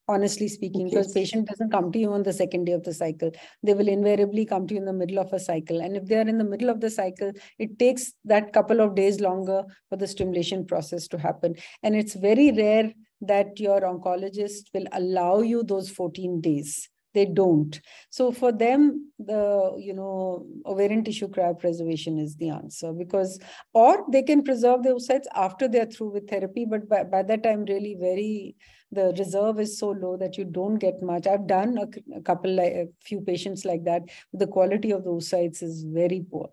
honestly speaking, because patient doesn't come to you on the second day of the cycle. They will invariably come to you in the middle of a cycle. And if they are in the middle of the cycle, it takes that couple of days longer for the stimulation process to happen. And it's very rare that your oncologist will allow you those 14 days they don't so for them the you know ovarian tissue cryopreservation is the answer because or they can preserve the oocytes after they're through with therapy but by, by that time really very the reserve is so low that you don't get much. I've done a, a couple, a few patients like that. The quality of those sites is very poor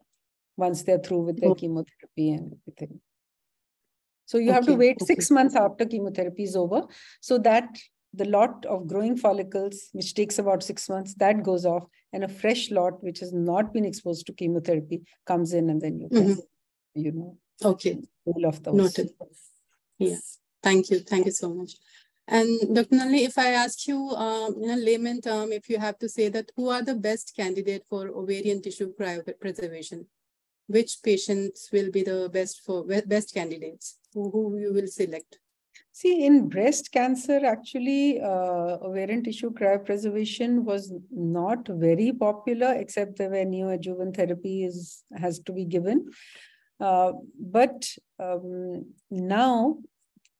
once they're through with their oh. chemotherapy and everything. So you okay. have to wait okay. six months after chemotherapy is over so that the lot of growing follicles, which takes about six months, that goes off, and a fresh lot, which has not been exposed to chemotherapy, comes in, and then you can, mm-hmm. you know, okay, all of those. Noted. Yes. Thank you. Thank you so much. And Dr. Nalini, if I ask you um, in a layman term, if you have to say that who are the best candidate for ovarian tissue cryopreservation, which patients will be the best for best candidates? Who, who you will select? See, in breast cancer, actually, uh, ovarian tissue cryopreservation was not very popular, except that when neoadjuvant therapy is has to be given. Uh, but um, now,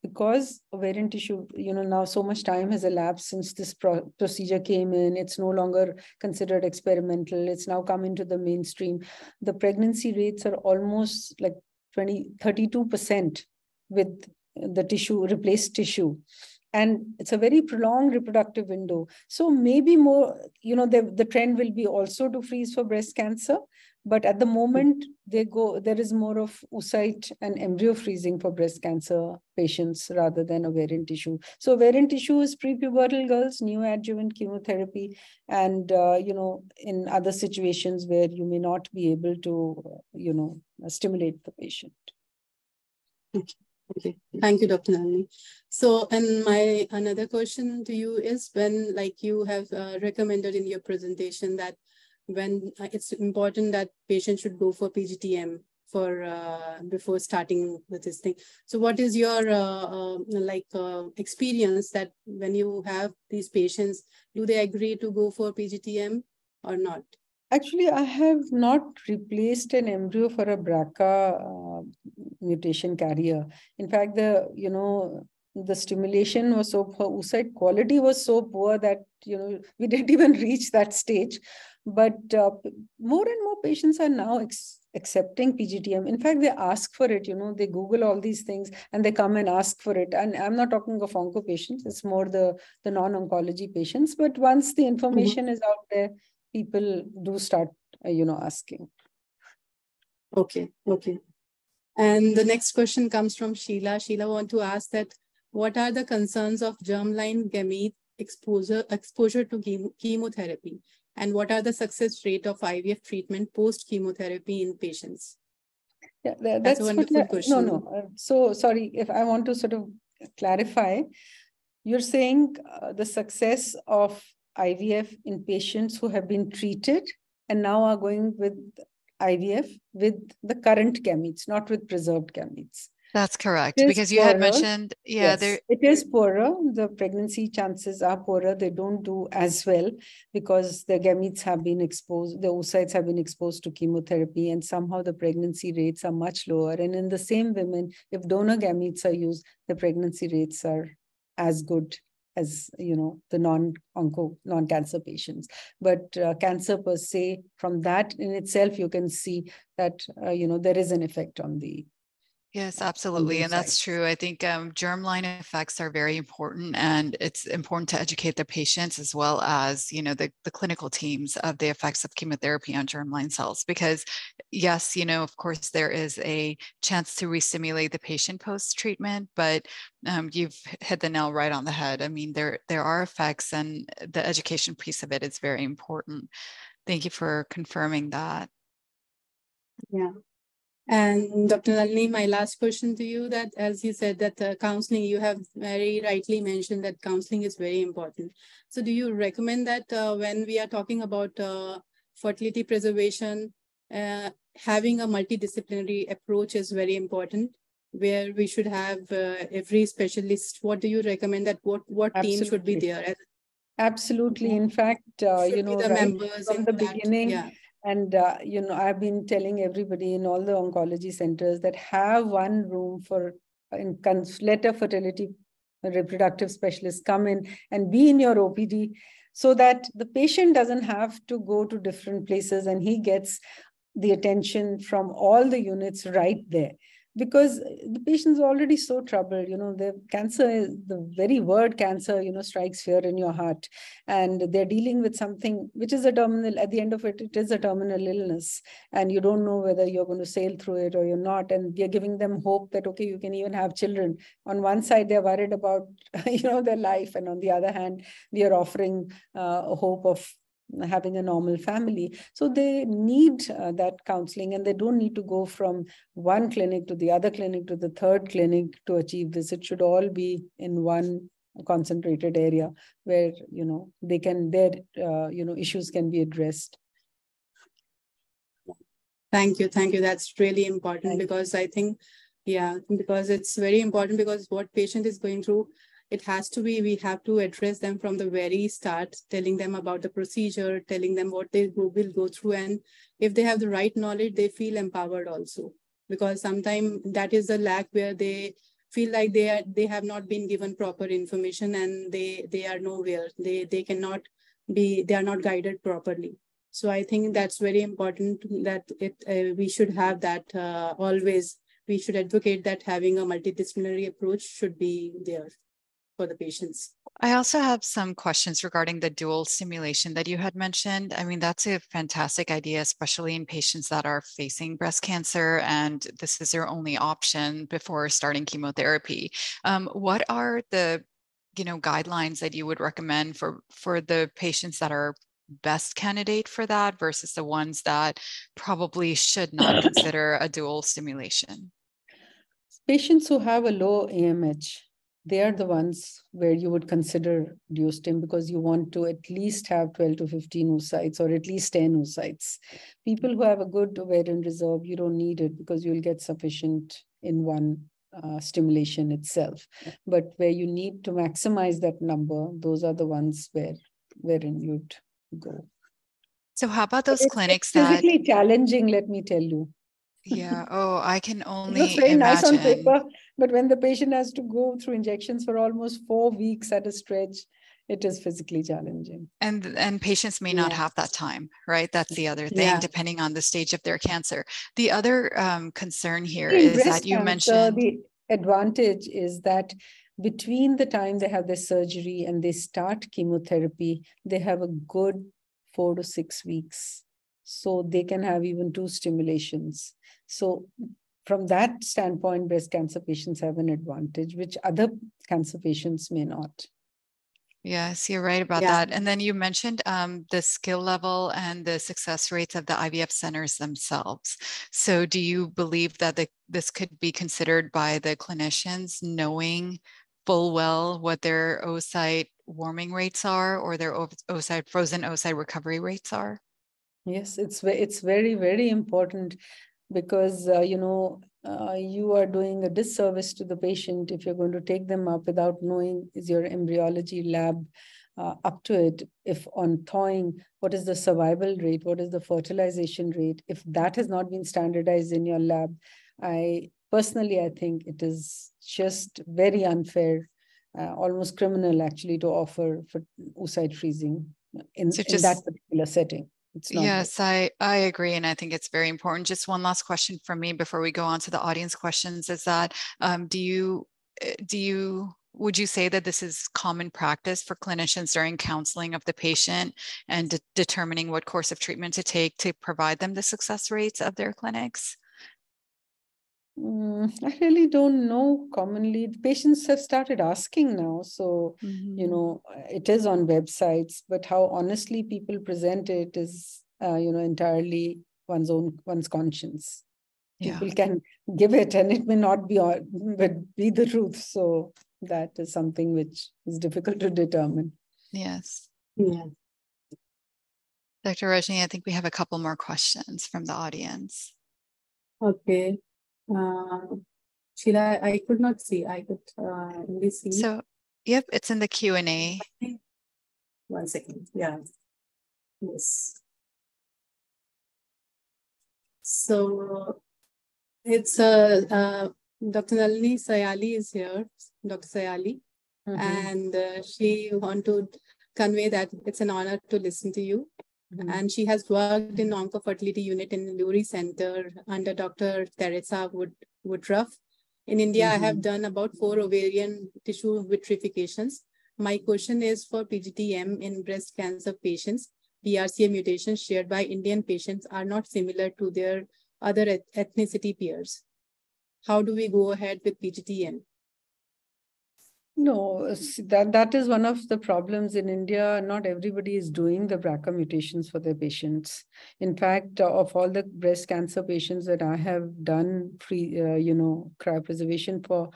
because ovarian tissue, you know, now so much time has elapsed since this pro procedure came in, it's no longer considered experimental. It's now come into the mainstream. The pregnancy rates are almost like 20, 32% with the tissue, replaced tissue. And it's a very prolonged reproductive window. So maybe more, you know, the, the trend will be also to freeze for breast cancer. But at the moment, they go, there is more of oocyte and embryo freezing for breast cancer patients rather than ovarian tissue. So ovarian tissue is prepubertal girls, neoadjuvant chemotherapy, and, uh, you know, in other situations where you may not be able to, you know, stimulate the patient. Okay. Okay, thank you, Dr. Nalini. So, and my another question to you is when, like you have uh, recommended in your presentation that when uh, it's important that patients should go for PGTM for uh, before starting with this thing. So, what is your uh, uh, like experience that when you have these patients, do they agree to go for PGTM or not? Actually, I have not replaced an embryo for a BRCA uh, mutation carrier. In fact, the you know the stimulation was so poor, oocyte quality was so poor that you know we didn't even reach that stage. But uh, more and more patients are now accepting PGTM. In fact, they ask for it. You know, they Google all these things and they come and ask for it. And I'm not talking of onco patients; it's more the the non-oncology patients. But once the mm-hmm. information mm -hmm. is out there people do start, uh, you know, asking. Okay, okay. And the next question comes from Sheila. Sheila want to ask that what are the concerns of germline gamete exposure exposure to chemotherapy and what are the success rate of IVF treatment post chemotherapy in patients? Yeah, that, that's, that's, a wonderful question. No, no. Uh, so sorry if I want to sort of clarify. You're saying uh, the success of IVF in patients who have been treated and now are going with IVF with the current gametes, not with preserved gametes. That's correct. Because you poorer. had mentioned, yeah, yes, there it is poorer. The pregnancy chances are poorer. They don't do as well because the gametes have been exposed, the oocytes have been exposed to chemotherapy, and somehow the pregnancy rates are much lower. And in the same women, if donor gametes are used, the pregnancy rates are as good as you know the non-onco non-cancer patients but uh, cancer per se from that in itself you can see that uh, you know there is an effect on the Yes, absolutely. And that's true. I think um, germline effects are very important and it's important to educate the patients as well as, you know, the, the clinical teams of the effects of chemotherapy on germline cells. Because yes, you know, of course, there is a chance to re-stimulate the patient post-treatment, but um, you've hit the nail right on the head. I mean, there, there are effects and the education piece of it is very important. Thank you for confirming that. Yeah. And Dr. Nalini, my last question to you that as you said that uh, counseling, you have very rightly mentioned that counseling is very important. So do you recommend that uh, when we are talking about uh, fertility preservation, uh, having a multidisciplinary approach is very important where we should have uh, every specialist. What do you recommend that what, what team should be there? Absolutely. In fact, uh, you know, the right members from the that, beginning, yeah and, uh, you know, I've been telling everybody in all the oncology centers that have one room for in let a fertility reproductive specialist come in and be in your OPD so that the patient doesn't have to go to different places and he gets the attention from all the units right there because the patient's already so troubled you know the cancer is the very word cancer you know strikes fear in your heart. And they're dealing with something which is a terminal at the end of it it is a terminal illness. And you don't know whether you're going to sail through it or you're not. And we are giving them hope that okay you can even have children. On one side they're worried about you know their life. And on the other hand we are offering uh, a hope of having a normal family. So they need uh, that counseling and they don't need to go from one clinic to the other clinic to the third clinic to achieve this. It should all be in one concentrated area where you know they can their uh, you know issues can be addressed thank you thank you that's really important because i think yeah because it's very important because what patient is going through it has to be we have to address them from the very start telling them about the procedure telling them what they will go through. And if they have the right knowledge they feel empowered also. Because sometimes that is the lack where they feel like they are they have not been given proper information and they they are nowhere. They they cannot be they are not guided properly. So i think that's very important that it uh, we should have that uh, always we should advocate that having a multidisciplinary approach should be there for the patients. I also have some questions regarding the dual stimulation that you had mentioned. I mean, that's a fantastic idea, especially in patients that are facing breast cancer and this is their only option before starting chemotherapy. Um, what are the you know guidelines that you would recommend for for the patients that are best candidate for that versus the ones that probably should not consider a dual stimulation? Patients who have a low AMH they are the ones where you would consider duostim because you want to at least have 12 to 15 oocytes or at least 10 oocytes. People who have a good ovarian reserve, you don't need it because you'll get sufficient in one uh, stimulation itself. But where you need to maximize that number, those are the ones where wherein you'd go. So how about those it's clinics physically that... challenging, let me tell you. Yeah. Oh, I can only. It looks very imagine. nice on paper, but when the patient has to go through injections for almost four weeks at a stretch, it is physically challenging. And and patients may not have that time, right? That's the other thing, yeah. depending on the stage of their cancer. The other um, concern here In is that you cancer, mentioned the advantage is that between the time they have their surgery and they start chemotherapy, they have a good four to six weeks. So they can have even two stimulations. So from that standpoint, breast cancer patients have an advantage, which other cancer patients may not. Yes, you're right about yeah. that. And then you mentioned um, the skill level and the success rates of the IVF centers themselves. So, do you believe that the, this could be considered by the clinicians knowing full well what their oocyte warming rates are or their oocyte frozen oocyte recovery rates are? Yes, it's it's very very important because uh, you know uh, you are doing a disservice to the patient if you're going to take them up without knowing is your embryology lab uh, up to it. If on thawing what is the survival rate? What is the fertilization rate? If that has not been standardized in your lab i personally i think it is just very unfair uh, almost criminal actually to offer for oocyte freezing in, so just, in that particular setting yes, I, I agree. And I think it's very important. Just one last question from me before we go on to the audience questions is that um, do you, eh, do you, would you say that this is common practice for clinicians during counseling of the patient and de determining what course of treatment to take to provide them the success rates of their clinics? Mm, I really don't know commonly. The patients have started asking now. So, mm-hmm. you know, it is on websites, but how honestly people present it is, uh, you know, entirely one's own, one's conscience. Yeah. People can give it and it may not be, but be the truth. So that is something which is difficult to determine. Yes. Yeah. Dr. Rajni, I think we have a couple more questions from the audience. Okay. Uh, Sheila, I could not see. I could uh, only see. So, yep, it's in the Q and A. One second. Yeah. Yes. So it's uh, uh Dr. Nalini Sayali is here. Dr. Sayali, mm-hmm. and uh, she want to convey that it's an honor to listen to you Mm-hmm. And she has worked in onco-fertility unit in Lurie Center under Dr. Teresa Wood, Woodruff. In India, mm-hmm. I have mm-hmm. done about four ovarian tissue vitrifications. My question is for PGTM in breast cancer patients. BRCA mutations shared by Indian patients are not similar to their other ethnicity peers. How do we go ahead with PGTM? No, that that is one of the problems in India. Not everybody is doing the BRCA mutations for their patients. In fact, of all the breast cancer patients that I have done pre, uh, you know, cryopreservation for,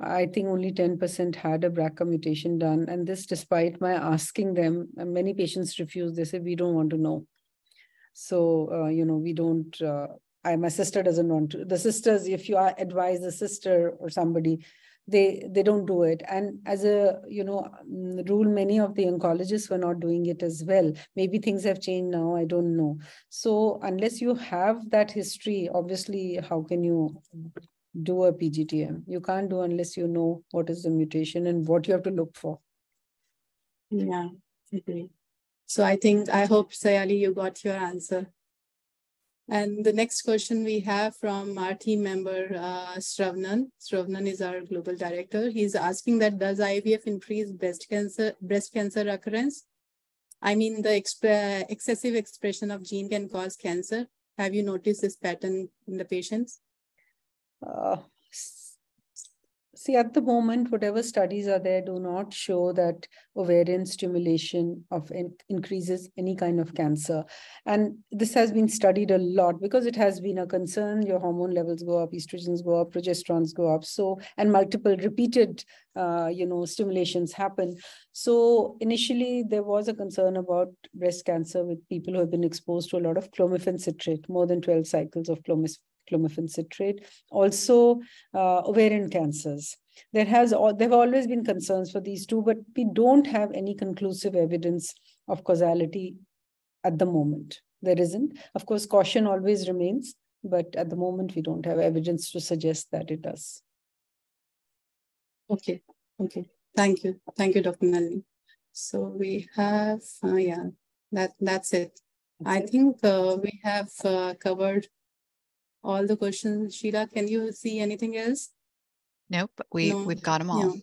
I think only 10% had a BRCA mutation done. And this despite my asking them, many patients refuse. They say, we don't want to know. So, uh, you know, we don't, uh, I, my sister doesn't want to. The sisters, if you advise the sister or somebody, they they don't do it. And as a you know mm, rule many of the oncologists were not doing it as well. Maybe things have changed now i don't know. So unless you have that history obviously how can you do a pgtm you can't do unless you know what is the mutation and what you have to look for. Yeah agree. So i think i hope sayali you got your answer and the next question we have from our team member, uh, Sravnan. Sravnan is our global director. He's asking that does IVF increase breast cancer, breast cancer occurrence? I mean, the exp excessive expression of gene can cause cancer. Have you noticed this pattern in the patients? Uh, see at the moment whatever studies are there do not show that ovarian stimulation of in, increases any kind of cancer. And this has been studied a lot because it has been a concern. Your hormone levels go up estrogens go up progesterones go up. So and multiple repeated uh, you know stimulations happen. So initially there was a concern about breast cancer with people who have been exposed to a lot of clomiphene citrate more than 12 cycles of clomiphene clomiphene citrate, also uh, ovarian cancers. There has there have always been concerns for these two, but we don't have any conclusive evidence of causality at the moment. There isn't. Of course, caution always remains, but at the moment we don't have evidence to suggest that it does. Okay. Okay. Thank you. Thank you, Dr. Nalini. So we have, uh, yeah, that that's it. That's I it. think uh, we have uh, covered all the questions. Sheila, can you see anything else? Nope, we no. we've got them all.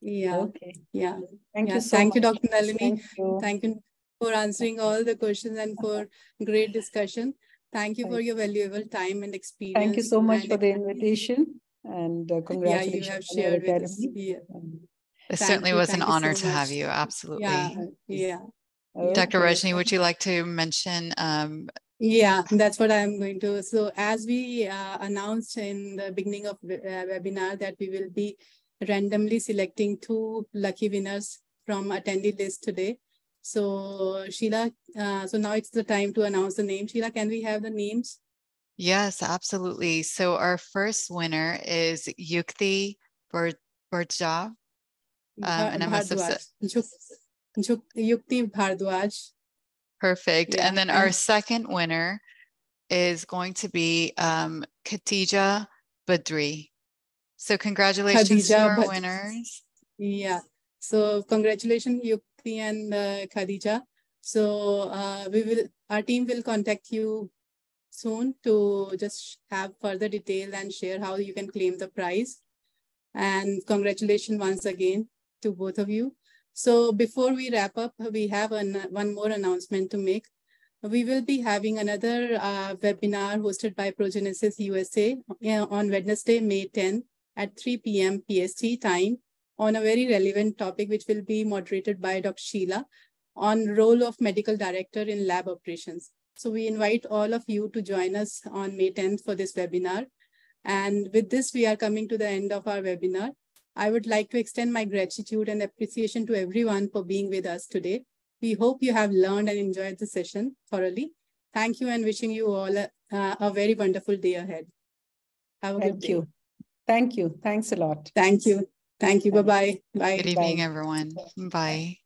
Yeah. yeah. Okay. Yeah. Thank yeah. you. So Thank much. you, Dr. Nalini. Thank you. Thank you for answering all the questions and for great discussion. Thank you Thank for your valuable time and experience. Thank you so much for the invitation and uh, congratulations. Yeah, you have shared with us. Yeah. It certainly you, was an honor so to have you. Absolutely. Yeah. Yeah. Okay. Dr. Rajni, would you like to mention um, yeah, that's what I'm going to. So as we uh, announced in the beginning of the uh, webinar that we will be randomly selecting two lucky winners from attendee list today. So Sheila, uh, so now it's the time to announce the name. Sheila, can we have the names? Yes, absolutely. So our first winner is Yukti Burja. Um, and I must have said Yukti Bhardwaj. Perfect. Yeah. And then our second winner is going to be um, Khatija Badri. So congratulations Khadija, to our but, winners. Yeah. So congratulations, Yukti and uh, Khadija. So uh, we will, our team will contact you soon to just have further detail and share how you can claim the prize. And congratulations once again to both of you. So before we wrap up, we have an, one more announcement to make. We will be having another uh, webinar hosted by Progenesis USA on Wednesday, May 10 at 3 p.m. PST time on a very relevant topic, which will be moderated by Dr. Sheila on role of medical director in lab operations. So we invite all of you to join us on May 10th for this webinar. And with this, we are coming to the end of our webinar. I would like to extend my gratitude and appreciation to everyone for being with us today. We hope you have learned and enjoyed the session thoroughly. Thank you and wishing you all a, uh, a very wonderful day ahead. Have a Thank good day. you. Thank you. Thanks a lot. Thank you. Thank you. Bye-bye. Bye. Good evening, Bye. everyone. Bye.